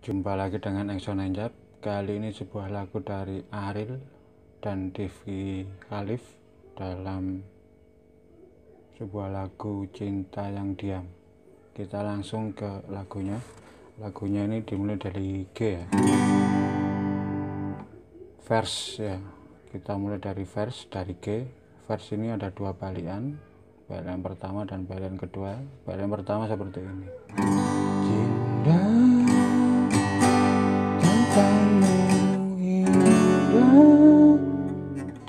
Jumpa lagi dengan Exxon Enjab Kali ini sebuah lagu dari Ariel dan Devi Khalif Dalam sebuah lagu Cinta Yang Diam. Kita langsung ke lagunya. Lagunya ini dimulai dari G ya. Verse ya. Kita mulai dari verse dari G. Verse ini ada dua balian Balian pertama dan balian kedua. Balian pertama seperti ini. Cinta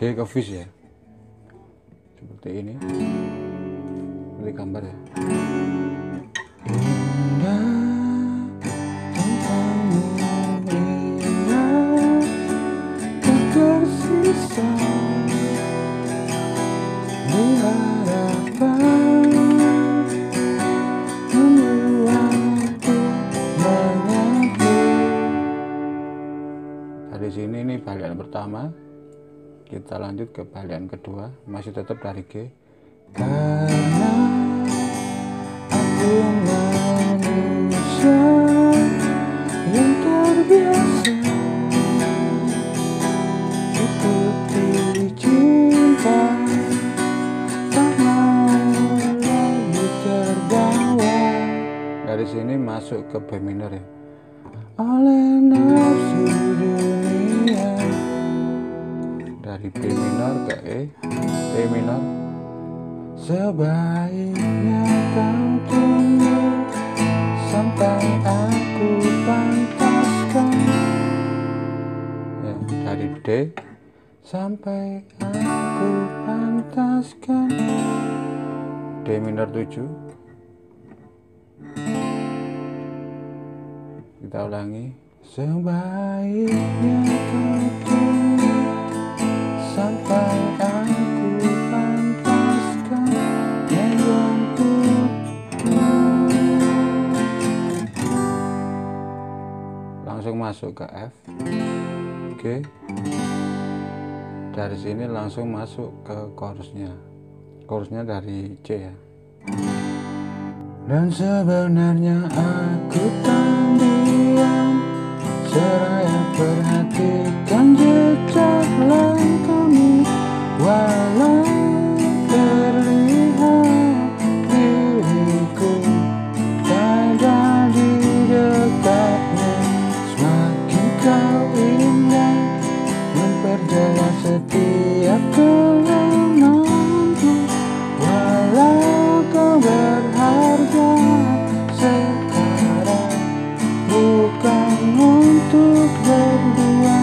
D ke fish ya? Seperti ini. Seperti gambar ya kita lanjut ke balian kedua. Masih tetap dari G. Karena aku manusia yang terbiasa ikuti cinta tak mau lagi terbawa dari sini masuk ke B minor ya dari B minor ke E E minor sebaiknya kau tunggu sampai aku pantaskan. Ya, dari D sampai aku pantaskan. D minor 7 kita ulangi. Sebaiknya kau langsung masuk ke F. G dari sini langsung masuk ke chorusnya. Chorusnya dari C ya. Dan sebenarnya aku tak diam Seraya perhatikan setiap kelemahanku Walau kau berharga sekarang Bukan untuk berdua.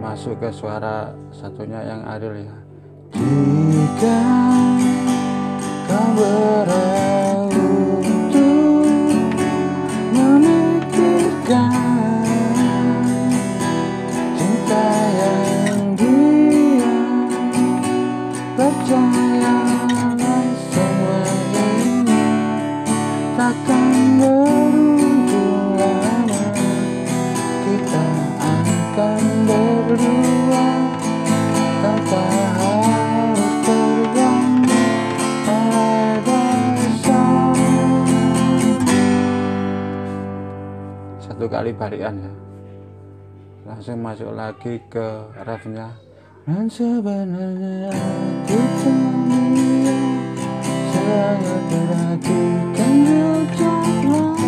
Masuk ke suara satunya yang Ariel ya. Jika kau beruntung satu kali barikan ya. Langsung masuk lagi ke refnya. Dan sebenarnya kita sangat perhatikan ucaplah